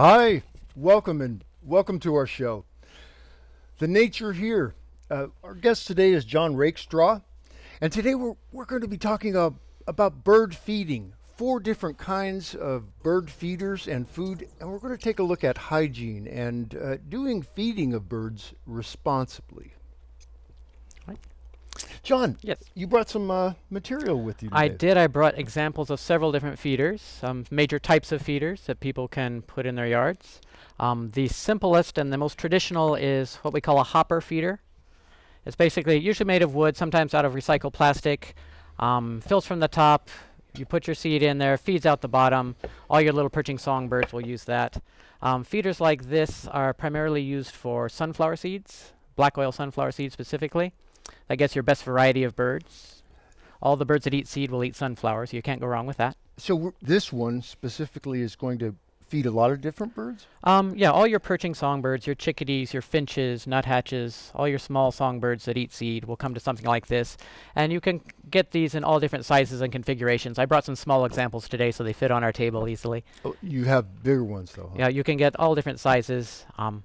Hi, welcome and welcome to our show. The Nature Here. Uh, our guest today is John Rakestraw, and today we're, we're going to be talking uh, about bird feeding, four different kinds of bird feeders and food, and we're going to take a look at hygiene and uh, doing feeding of birds responsibly. John, Yes. you brought some uh, material with you today. I did. I brought examples of several different feeders, some major types of feeders that people can put in their yards. Um, the simplest and the most traditional is what we call a hopper feeder. It's basically usually made of wood, sometimes out of recycled plastic. Um, fills from the top. You put your seed in there, feeds out the bottom. All your little perching songbirds will use that. Um, feeders like this are primarily used for sunflower seeds, black oil sunflower seeds specifically. That gets your best variety of birds. All the birds that eat seed will eat sunflowers. You can't go wrong with that. So this one specifically is going to feed a lot of different birds? Um, yeah, all your perching songbirds, your chickadees, your finches, nuthatches, all your small songbirds that eat seed will come to something like this. And you can get these in all different sizes and configurations. I brought some small examples today so they fit on our table easily. Oh, you have bigger ones though. huh? Yeah, you can get all different sizes. Um,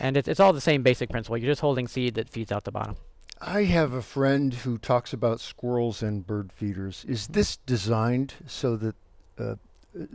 and it's, it's all the same basic principle. You're just holding seed that feeds out the bottom. I have a friend who talks about squirrels and bird feeders. Is this designed so that uh,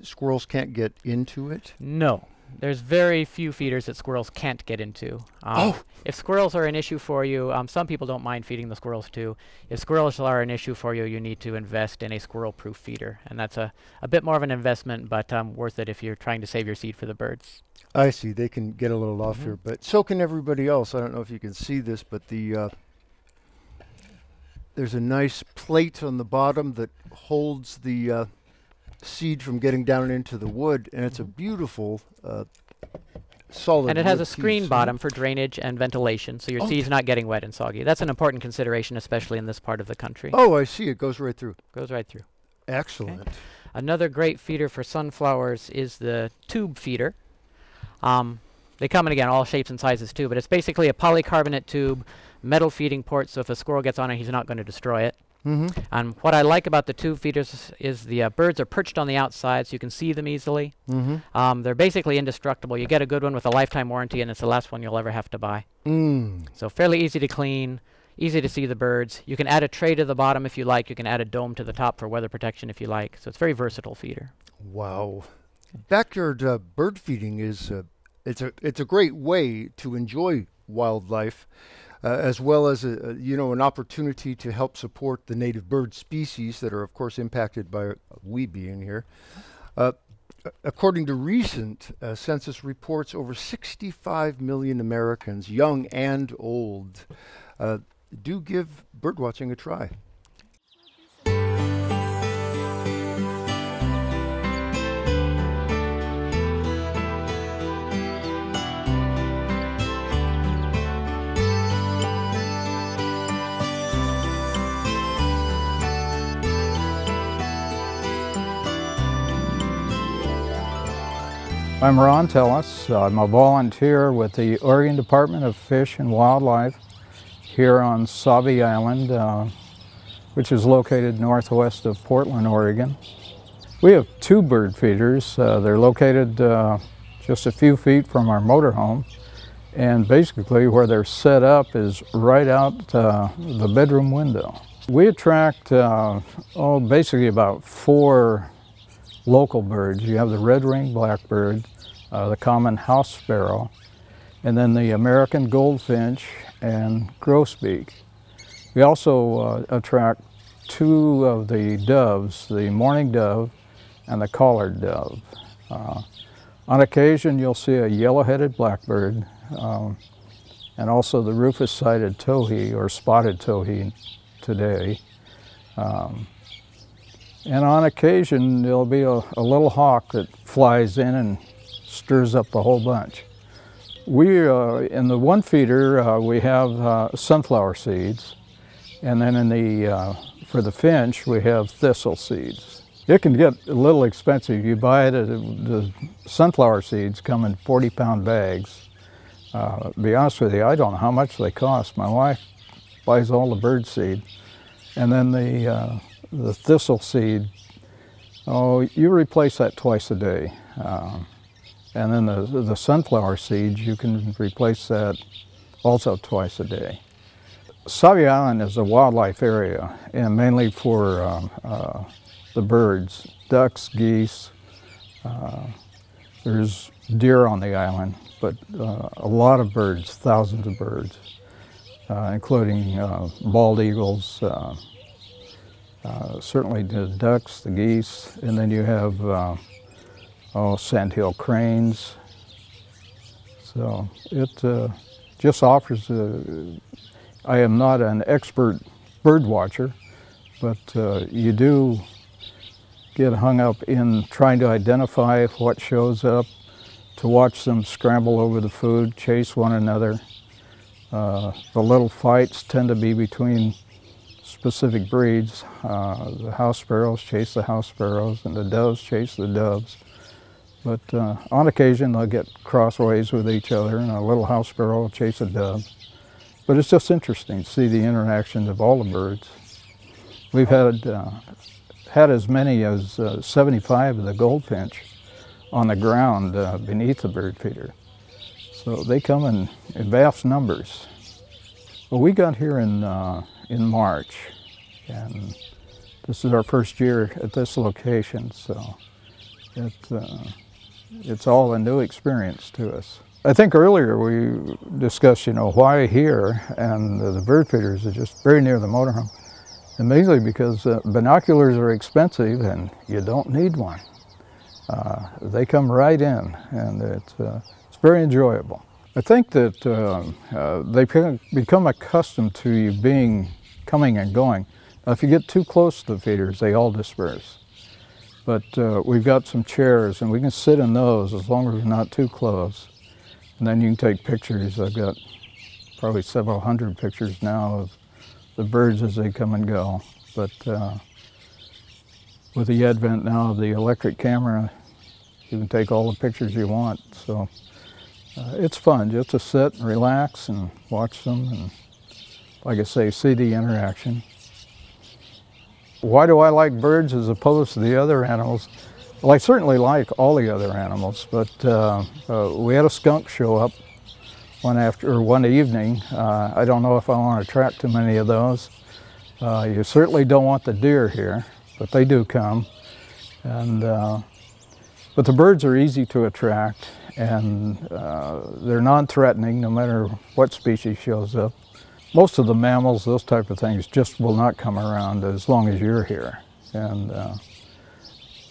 squirrels can't get into it? No. There's very few feeders that squirrels can't get into. Um, Oh. If squirrels are an issue for you, um, some people don't mind feeding the squirrels too. If squirrels are an issue for you, you need to invest in a squirrel-proof feeder, and that's a, a bit more of an investment, but um, worth it if you're trying to save your seed for the birds. I see. They can get a little off Mhm. here, but so can everybody else. I don't know if you can see this, but the uh, there's a nice plate on the bottom that holds the uh, seed from getting down into the wood, and it's a beautiful uh, solid. and it has a screen piece, bottom for drainage and ventilation, so your Okay. seed's not getting wet and soggy. That's an important consideration, especially in this part of the country. Oh, I see. It goes right through. Goes right through. Excellent. Another great feeder for sunflowers is the tube feeder. Um, they come in again all shapes and sizes too, but it's basically a polycarbonate tube, metal feeding port, so if a squirrel gets on it, he's not going to destroy it. Mm-hmm. And what I like about the tube feeders is, the uh, birds are perched on the outside, so you can see them easily. Mm-hmm. Um, they're basically indestructible. You get a good one with a lifetime warranty, and it's the last one you'll ever have to buy. Mm. So fairly easy to clean, easy to see the birds. You can add a tray to the bottom if you like. You can add a dome to the top for weather protection if you like. So it's a very versatile feeder. Wow. Backyard uh, bird feeding is uh, it's a it's a great way to enjoy wildlife, uh, as well as a, a you know an opportunity to help support the native bird species that are of course impacted by we being here. Uh, According to recent uh, census reports, over 65 million Americans, young and old, uh, do give birdwatching a try. I'm Ron Tellis. I'm a volunteer with the Oregon Department of Fish and Wildlife here on Sauvie Island, uh, which is located northwest of Portland, Oregon. We have two bird feeders. Uh, they're located uh, just a few feet from our motorhome. And basically, where they're set up is right out uh, the bedroom window. We attract, uh, oh, basically about four local birds. You have the red-winged blackbird, uh, the common house sparrow, and then the American goldfinch and grosbeak. We also uh, attract two of the doves, the mourning dove and the collared dove. Uh, on occasion, you'll see a yellow-headed blackbird um, and also the rufous-sided towhee or spotted towhee today. Um, and on occasion, there'll be a, a little hawk that flies in and stirs up the whole bunch. We, uh, in the one feeder, uh, we have uh, sunflower seeds, and then in the, uh, for the finch, we have thistle seeds. It can get a little expensive. You buy it, the sunflower seeds come in 40 pound bags. Uh, to be honest with you, I don't know how much they cost. My wife buys all the bird seed. And then the, uh, the thistle seed, oh, you replace that twice a day. Um, And then the, the sunflower seeds, you can replace that also twice a day. Sauvie Island is a wildlife area, and mainly for um, uh, the birds, ducks, geese. Uh, there's deer on the island, but uh, a lot of birds, thousands of birds, uh, including uh, bald eagles, uh, certainly the ducks, the geese, and then you have oh, sandhill cranes. So it just offers a, I am not an expert bird watcher, but uh, you do get hung up in trying to identify what shows up, to watch them scramble over the food, chase one another. Uh, the little fights tend to be between specific breeds. Uh, the house sparrows chase the house sparrows and the doves chase the doves. But uh, on occasion they'll get crossways with each other and a little house sparrow will chase a dove. But it's just interesting to see the interactions of all the birds. We've had, uh, had as many as uh, 75 of the goldfinch on the ground uh, beneath the bird feeder. So they come in, in vast numbers. Well, we got here in, uh, in March, and this is our first year at this location, so it, uh, it's all a new experience to us. I think earlier we discussed, you know, why here, and the, the bird feeders are just very near the motorhome. And mainly because uh, binoculars are expensive and you don't need one. Uh, they come right in and it's, uh, it's very enjoyable. I think that um, uh, they become accustomed to you being coming and going. Now, if you get too close to the feeders, they all disperse. But uh, we've got some chairs and we can sit in those as long as we're not too close. And then you can take pictures. I've got probably several hundred pictures now of the birds as they come and go. But uh, with the advent now of the electric camera, you can take all the pictures you want. So uh, it's fun just to sit and relax and watch them and, like I say, see the interaction. Why do I like birds as opposed to the other animals? Well, I certainly like all the other animals, but uh, uh, we had a skunk show up one after or one evening. Uh, I don't know if I want to attract too many of those. Uh, you certainly don't want the deer here, but they do come. And uh, but the birds are easy to attract, and uh, they're non-threatening no matter what species shows up. Most of the mammals, those type of things, just will not come around as long as you're here. And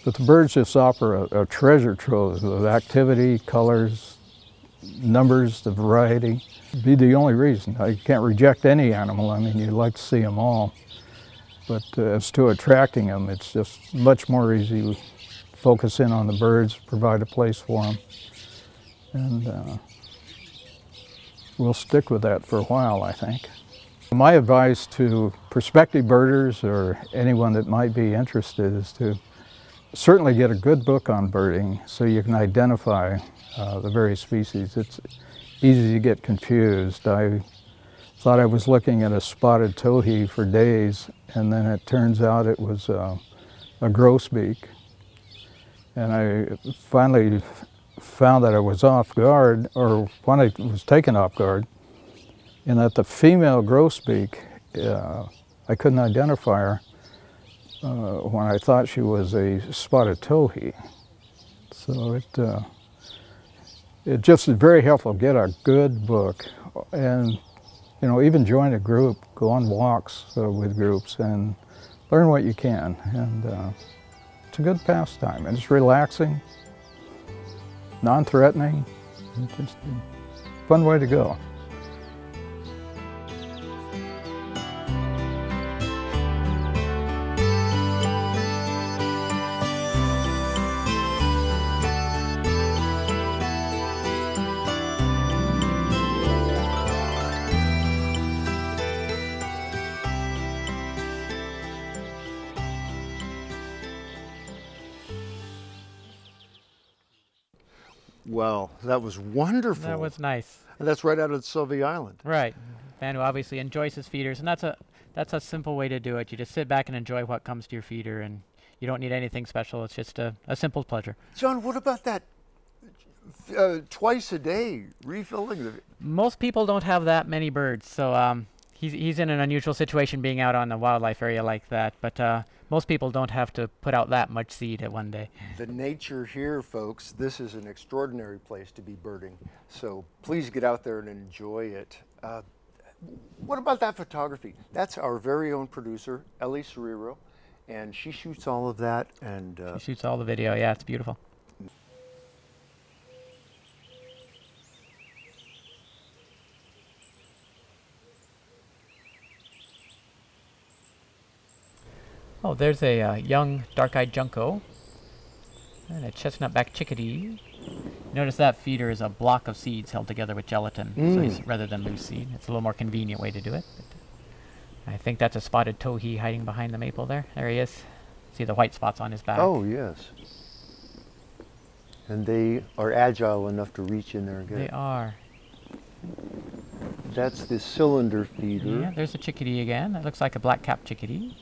but the birds just offer a, a treasure trove of activity, colors, numbers, the variety. Be the only reason. I can't reject any animal. I mean, you'd like to see them all. But uh, as to attracting them, it's just much more easy to focus in on the birds, provide a place for them. And uh, we'll stick with that for a while, I think. My advice to prospective birders or anyone that might be interested is to certainly get a good book on birding so you can identify uh, the various species. It's easy to get confused. I thought I was looking at a spotted towhee for days and then it turns out it was uh, a grosbeak. And I finally found that I was off guard, or when I was taken off guard, and that the female grosbeak, uh, I couldn't identify her uh, when I thought she was a spotted towhee. So it, uh, it just is very helpful. Get a good book and, you know, even join a group, go on walks uh, with groups and learn what you can. And uh, it's a good pastime and it's relaxing, non-threatening, just a fun way to go. That was wonderful. That was nice. And that's right out of Sauvie Island. Right. Man who obviously enjoys his feeders, and that's a that's a simple way to do it. You just sit back and enjoy what comes to your feeder, and you don't need anything special. It's just a, a simple pleasure. John, what about that uh, twice a day, refilling the. Most people don't have that many birds, so um, he's he's in an unusual situation being out on a wildlife area like that. But uh, most people don't have to put out that much seed at one day. The nature here, folks, this is an extraordinary place to be birding. So please get out there and enjoy it. Uh, what about that photography? That's our very own producer, Ellie Cerrero, and she shoots all of that. And uh, She shoots all the video. Yeah, it's beautiful. Oh, there's a uh, young dark-eyed junco and a chestnut-backed chickadee. Notice that feeder is a block of seeds held together with gelatin, so Mm. it's, rather than loose seed. It's a little more convenient way to do it. I think that's a spotted towhee hiding behind the maple there. There he is. See the white spots on his back. oh yes, and they are agile enough to reach in there and get They it. are. That's the cylinder feeder. Yeah, there's a chickadee again. That looks like a black-capped chickadee.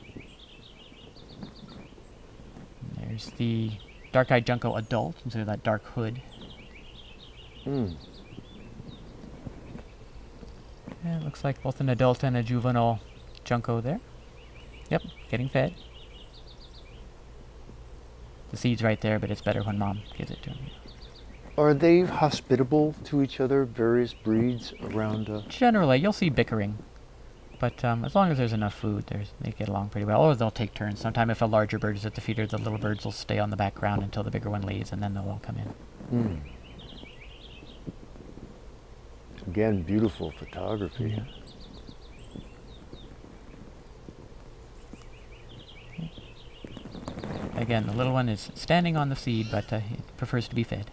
And There's the dark-eyed junco adult instead of that dark hood. Mm. Yeah, it looks like both an adult and a juvenile junco there. Yep, getting fed. The seed's right there, but it's better when mom gives it to him. Are they hospitable to each other? Various breeds around. Uh, Generally, you'll see bickering, but um, as long as there's enough food, there's, they get along pretty well. Or they'll take turns. Sometimes if a larger bird is at the feeder, the little birds will stay on the background until the bigger one leaves, and then they'll all come in. mm. Again, beautiful photography. Yeah. Again, the little one is standing on the seed, but uh, he prefers to be fed.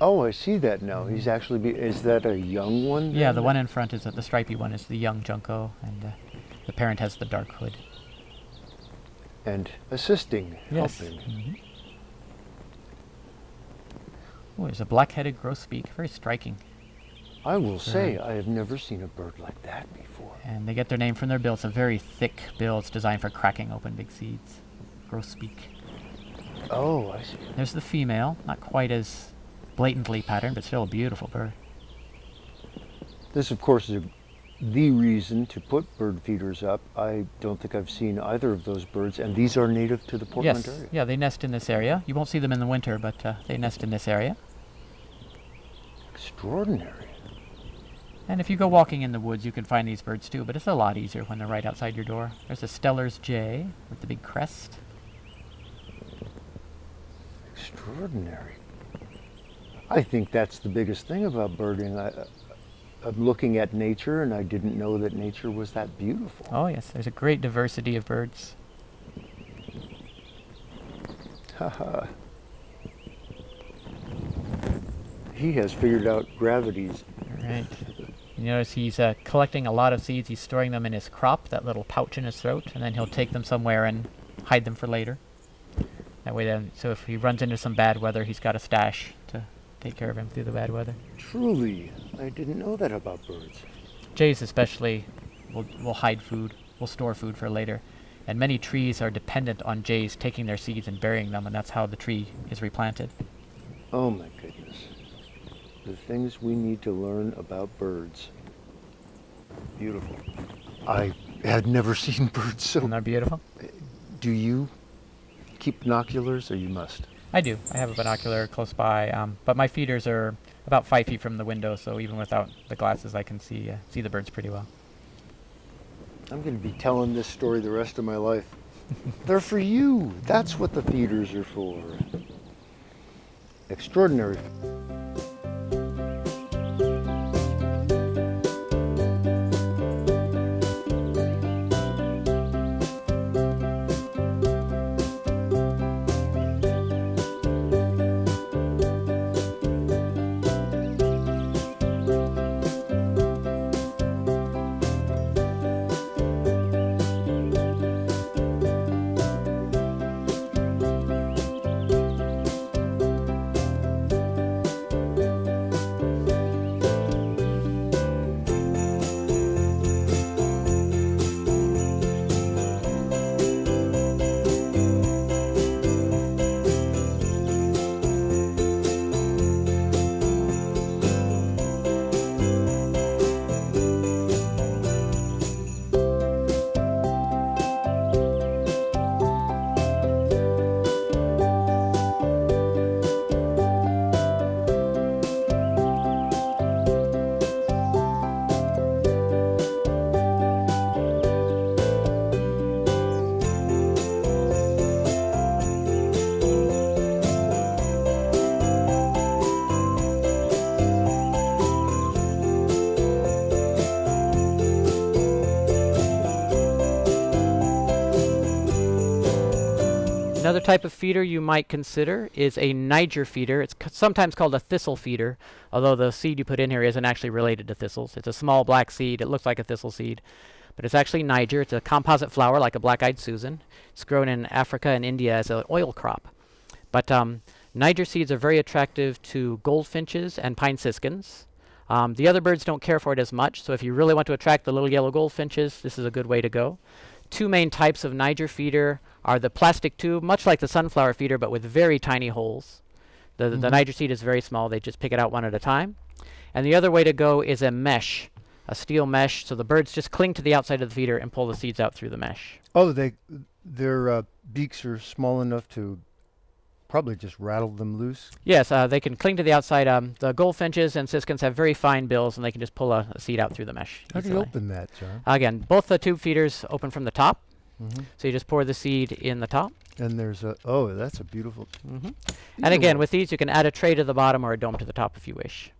Oh, I see that now. He's actually. Be, is that a young one? Yeah, the one in front is the stripy one is the young junco, and uh, the parent has the dark hood. And assisting, Yes. helping. Mhm. Oh, there's a black-headed grosbeak, very striking. I will say, I have never seen a bird like that before. And they get their name from their bill. It's a very thick bill. It's designed for cracking open big seeds. Grosbeak. Oh, I see. There's the female, not quite as blatantly patterned, but still a beautiful bird. This, of course, is a, the reason to put bird feeders up. I don't think I've seen either of those birds, and these are native to the Portland yes, area. yeah, they nest in this area. You won't see them in the winter, but uh, they nest in this area. Extraordinary. And if you go walking in the woods, you can find these birds too, but it's a lot easier when they're right outside your door. There's a Steller's jay with the big crest. Extraordinary. I think that's the biggest thing about birding. I, I'm looking at nature, and I didn't know that nature was that beautiful. Oh yes, there's a great diversity of birds. Haha. he has figured out gravities. Right. You notice he's uh, collecting a lot of seeds. He's storing them in his crop, that little pouch in his throat, and then he'll take them somewhere and hide them for later. That way, then, so if he runs into some bad weather, he's got a stash take care of him through the bad weather. Truly, I didn't know that about birds. Jays especially will, will hide food, will store food for later. And many trees are dependent on jays taking their seeds and burying them, and that's how the tree is replanted. Oh my goodness. The things we need to learn about birds. Beautiful. I had never seen birds so. Isn't that beautiful? Do you keep binoculars, or you must? I do. I have a binocular close by, um, but my feeders are about five feet from the window, so even without the glasses, I can see uh, see the birds pretty well. I'm going to be telling this story the rest of my life. They're for you. That's what the feeders are for. Extraordinary. Another type of feeder you might consider is a Niger feeder. It's sometimes called a thistle feeder, although the seed you put in here isn't actually related to thistles. It's a small black seed. It looks like a thistle seed, but it's actually Niger. It's a composite flower like a black-eyed Susan. It's grown in Africa and India as an oil crop. But um, Niger seeds are very attractive to goldfinches and pine siskins. Um, the other birds don't care for it as much, so if you really want to attract the little yellow goldfinches, this is a good way to go. Two main types of Niger feeder are the plastic tube, much like the sunflower feeder, but with very tiny holes. The, mm -hmm. the mm-hmm. Niger seed is very small. They just pick it out one at a time. And the other way to go is a mesh, a steel mesh, so the birds just cling to the outside of the feeder and pull the seeds out through the mesh. Oh, they, their uh, beaks are small enough to probably just rattle them loose. Yes, uh, they can cling to the outside. Um, the goldfinches and siskins have very fine bills, and they can just pull a, a seed out through the mesh. How easily. do you open that, John? Again, both the tube feeders open from the top. Mm -hmm. So you just pour the seed in the top. And there's a, oh, that's a beautiful. Mm -hmm. And again, with these, you can add a tray to the bottom or a dome to the top if you wish.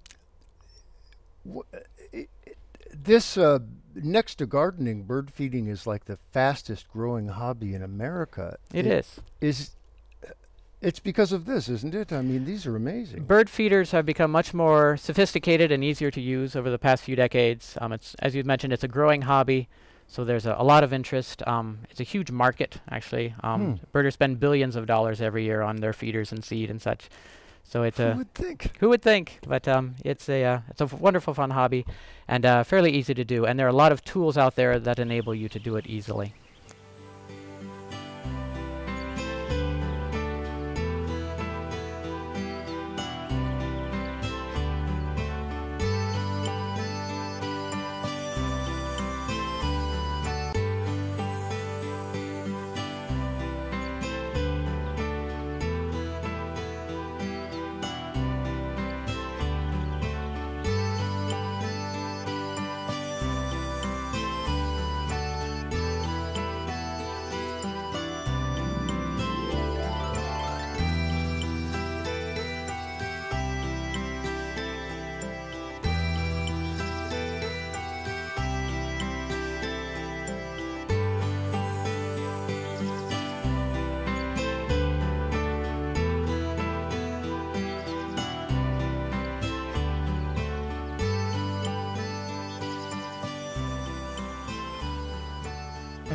this, uh, next to gardening, bird feeding is like the fastest growing hobby in America. It, it is. Is it's because of this, isn't it? I mean, these are amazing. Bird feeders have become much more sophisticated and easier to use over the past few decades. Um, it's, as you mentioned, it's a growing hobby, so there's a, a lot of interest. Um, it's a huge market, actually. Um, hmm. Birders spend billions of dollars every year on their feeders and seed and such. So it's Uh, who would think? Who would think? But um, it's a uh, it's a wonderful, fun hobby, and uh, fairly easy to do. And there are a lot of tools out there that enable you to do it easily.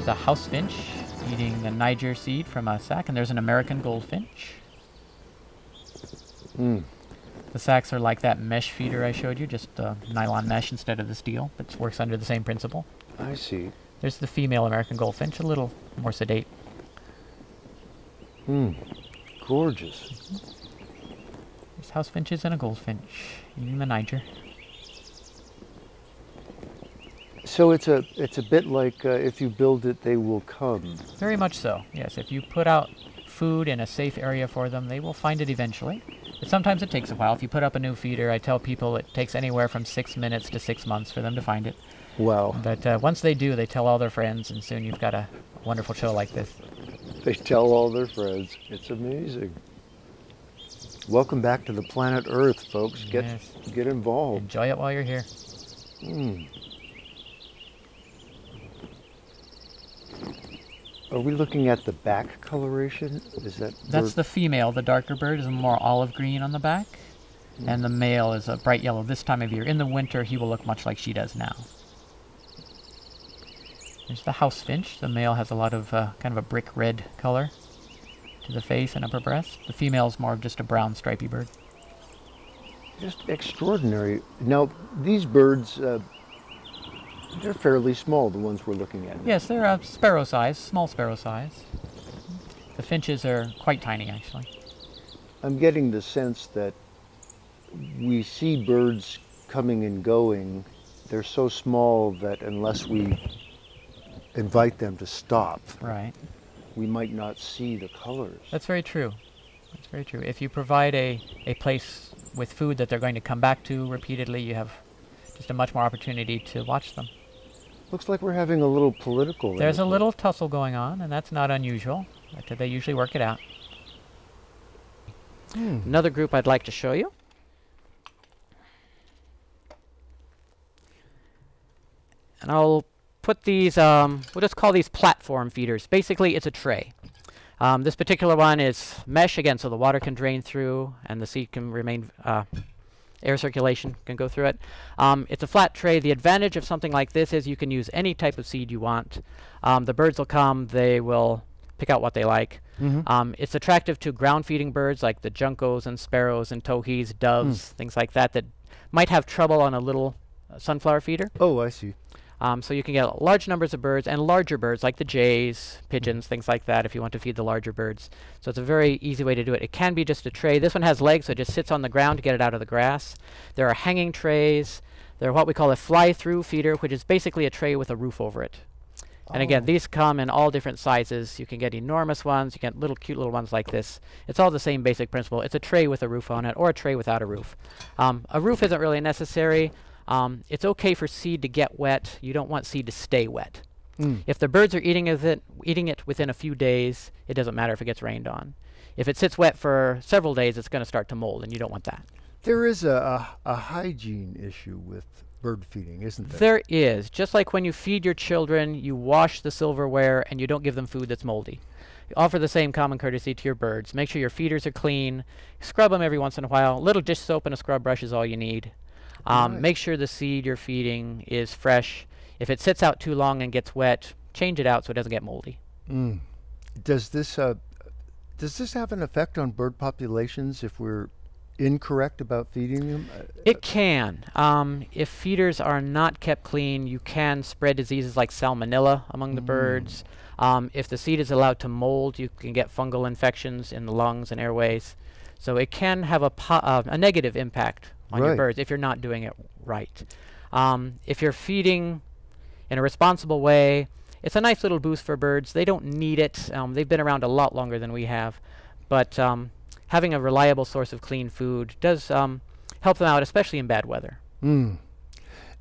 There's a house finch eating a Niger seed from a sack, and there's an American goldfinch. Mm. The sacks are like that mesh feeder I showed you, just uh, nylon mesh instead of the steel, but works under the same principle. I see. There's the female American goldfinch, a little more sedate. Hmm. Gorgeous. Mm -hmm. There's house finches and a goldfinch eating the Niger. So it's a it's a bit like uh, if you build it, they will come. Very much so. Yes, if you put out food in a safe area for them, they will find it eventually. But sometimes it takes a while. If you put up a new feeder, I tell people it takes anywhere from six minutes to six months for them to find it. Wow. But uh, once they do, they tell all their friends, and soon you've got a wonderful show like this. They tell all their friends. It's amazing. Welcome back to the planet Earth, folks. Get yes. get involved. Enjoy it while you're here. Mm. Are we looking at the back coloration? Is that That's the female. The darker bird is more olive green on the back. Mm. And the male is a bright yellow this time of year. In the winter, he will look much like she does now. There's the house finch. The male has a lot of uh, kind of a brick red color to the face and upper breast. The female is more of just a brown stripy bird. Just extraordinary. Now, these birds, uh, they're fairly small, the ones we're looking at. Yes, they're a sparrow size, small sparrow size. The finches are quite tiny, actually. I'm getting the sense that we see birds coming and going. They're so small that unless we invite them to stop, right, we might not see the colors. That's very true. That's very true. If you provide a, a place with food that they're going to come back to repeatedly, you have just a much more opportunity to watch them. Looks like we're having a little political. There's a little tussle going on, and that's not unusual. They usually work it out. Hmm. Another group I'd like to show you. And I'll put these, um, we'll just call these platform feeders. Basically, it's a tray. Um, this particular one is mesh again, so the water can drain through and the seed can remain, uh, air circulation can go through it. Um, it's a flat tray. The advantage of something like this is you can use any type of seed you want. Um, the birds will come, they will pick out what they like. Mhm. Um, it's attractive to ground feeding birds like the juncos and sparrows and towhees, doves, things like that that might have trouble on a little uh, sunflower feeder. Oh, I see. Um, so you can get large numbers of birds and larger birds like the jays, pigeons, things like that if you want to feed the larger birds. So it's a very easy way to do it. It can be just a tray. This one has legs, so it just sits on the ground to get it out of the grass. There are hanging trays. They're what we call a fly-through feeder, which is basically a tray with a roof over it. And again, Oh. these come in all different sizes. You can get enormous ones. You get little cute little ones like this. It's all the same basic principle. It's a tray with a roof on it or a tray without a roof. Um, a roof isn't really necessary. Um, it's okay for seed to get wet. You don't want seed to stay wet. Mm. If the birds are eating it, eating it within a few days, it doesn't matter if it gets rained on. If it sits wet for several days, it's going to start to mold, and you don't want that. There is a, a, a hygiene issue with bird feeding, isn't there? There is. Just like when you feed your children, you wash the silverware and you don't give them food that's moldy. You offer the same common courtesy to your birds. Make sure your feeders are clean. Scrub them every once in a while. A little dish soap and a scrub brush is all you need. Um, Right. Make sure the seed you're feeding is fresh. If it sits out too long and gets wet, change it out so it doesn't get moldy. Mm. Does this uh, does this have an effect on bird populations if we're incorrect about feeding them? Uh, It can. Um, if feeders are not kept clean, you can spread diseases like salmonella among the Mm. birds. Um, if the seed is allowed to mold, you can get fungal infections in the lungs and airways. So it can have a, po- uh, a negative impact on your birds if you're not doing it right. Um, if you're feeding in a responsible way, it's a nice little boost for birds. They don't need it. Um, they've been around a lot longer than we have. But um, having a reliable source of clean food does um, help them out, especially in bad weather. Mm.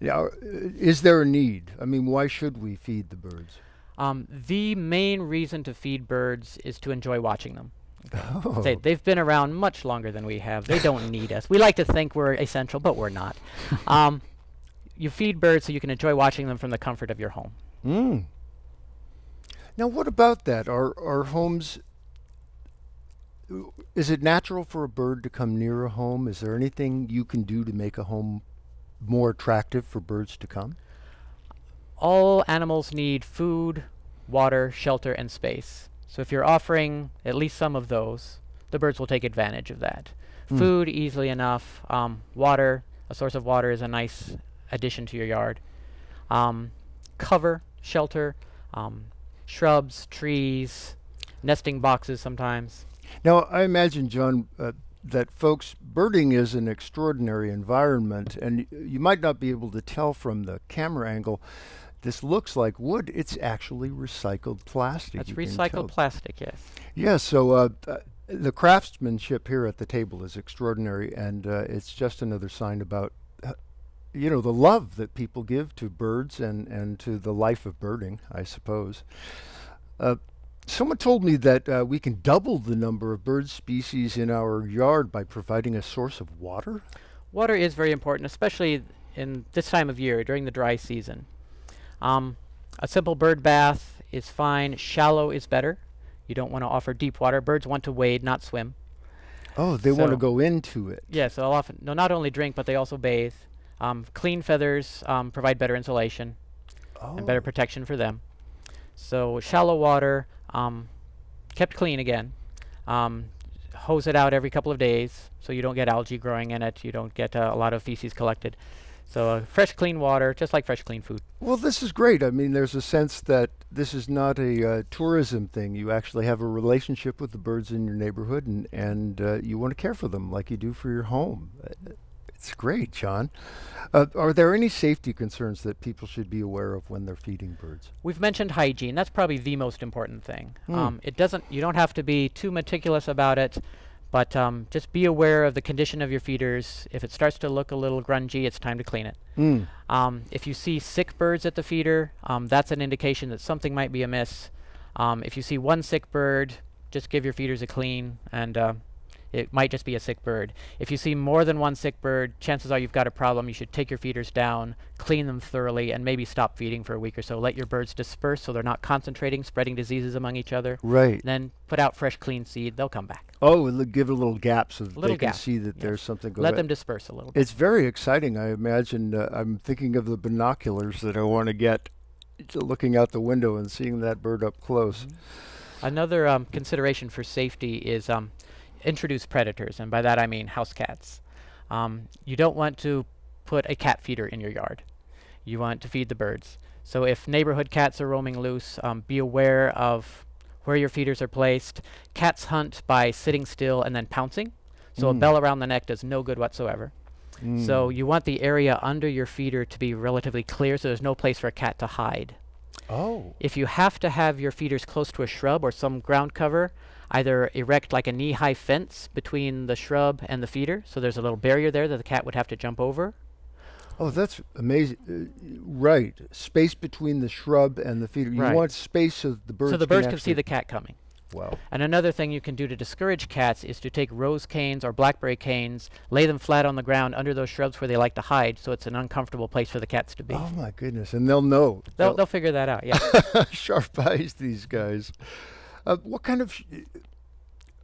Yeah, uh, is there a need? I mean, why should we feed the birds? Um, the main reason to feed birds is to enjoy watching them. Oh. They, they've been around much longer than we have. They don't need us. We like to think we're essential, but we're not. um, you feed birds so you can enjoy watching them from the comfort of your home. Mm. Now, what about that? Are are homes? Is it natural for a bird to come near a home? Is there anything you can do to make a home more attractive for birds to come? all animals need food, water, shelter, and space. So if you're offering at least some of those, the birds will take advantage of that. Mm. Food, easily enough. Um, water, a source of water is a nice addition to your yard. Um, cover, shelter, um, shrubs, trees, nesting boxes sometimes. Now, I imagine, John, uh, that folks, birding is an extraordinary environment, and y- you might not be able to tell from the camera angle. This looks like wood. It's actually recycled plastic. That's recycled plastic, yes. Yeah, so uh, uh, the craftsmanship here at the table is extraordinary, and uh, it's just another sign about, uh, you know, the love that people give to birds and, and to the life of birding, I suppose. Uh, someone told me that uh, we can double the number of bird species in our yard by providing a source of water. Water is very important, especially in this time of year during the dry season. Um, a simple bird bath is fine. Shallow is better. You don't want to offer deep water. Birds want to wade, not swim. Oh, they want to go into it. Yeah, so they'll often they'll not only drink but they also bathe. Um, clean feathers um, provide better insulation Oh. and better protection for them. So shallow water, um, kept clean again. Um, hose it out every couple of days so you don't get algae growing in it. You don't get uh, a lot of feces collected. So uh, fresh, clean water, just like fresh, clean food. Well, this is great. I mean, there's a sense that this is not a uh, tourism thing. You actually have a relationship with the birds in your neighborhood, and and uh, you want to care for them like you do for your home. Uh, It's great, John. Uh, are there any safety concerns that people should be aware of when they're feeding birds? We've mentioned hygiene. That's probably the most important thing. Hmm. Um, it doesn't. You don't have to be too meticulous about it, but um, just be aware of the condition of your feeders. If it starts to look a little grungy, it's time to clean it. Mm. Um, if you see sick birds at the feeder, um, that's an indication that something might be amiss. Um, if you see one sick bird, just give your feeders a clean, and uh, It might just be a sick bird. If you see more than one sick bird, chances are you've got a problem. You should take your feeders down, clean them thoroughly, and maybe stop feeding for a week or so. Let your birds disperse so they're not concentrating, spreading diseases among each other. Right. Then put out fresh, clean seed. They'll come back. Oh, give it a little gap so that Little they can see that yeah. there's something going Let them disperse a little bit. It's very exciting. I imagine uh, I'm thinking of the binoculars that I want to get looking out the window and seeing that bird up close. Another um, consideration for safety is um, introduce predators, and by that I mean house cats. Um, you don't want to put a cat feeder in your yard. You want to feed the birds. So if neighborhood cats are roaming loose, um, be aware of where your feeders are placed. Cats hunt by sitting still and then pouncing. So a Mm. bell around the neck does no good whatsoever. So Mm. you want the area under your feeder to be relatively clear so there's no place for a cat to hide. Oh, If you have to have your feeders close to a shrub or some ground cover, either erect like a knee-high fence between the shrub and the feeder, so there's a little barrier there that the cat would have to jump over. oh, that's amazing. Uh, right, space between the shrub and the feeder. You Right. want space so the birds so the birds can see the cat coming. Wow. And another thing you can do to discourage cats is to take rose canes or blackberry canes, lay them flat on the ground under those shrubs where they like to hide, so it's an uncomfortable place for the cats to be. Oh my goodness, and they'll know. they'll, they'll figure that out, yeah. sharp eyes, these guys. Uh, what kind of? Sh-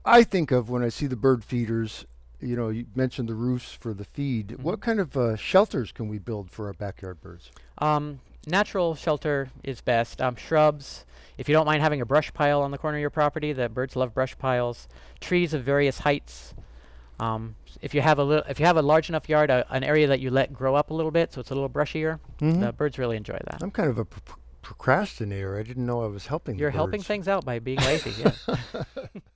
I think of when I see the bird feeders. You know, you mentioned the roofs for the feed. Mm-hmm. What kind of uh, shelters can we build for our backyard birds? Um, natural shelter is best. Um, shrubs. If you don't mind having a brush pile on the corner of your property, the birds love brush piles. Trees of various heights. Um, if you have a little, if you have a large enough yard, a, an area that you let grow up a little bit, so it's a little brushier, Mhm. the birds really enjoy that. I'm kind of a pr- pr- procrastinator. I didn't know I was helping. You're helping things out by being lazy. Yeah.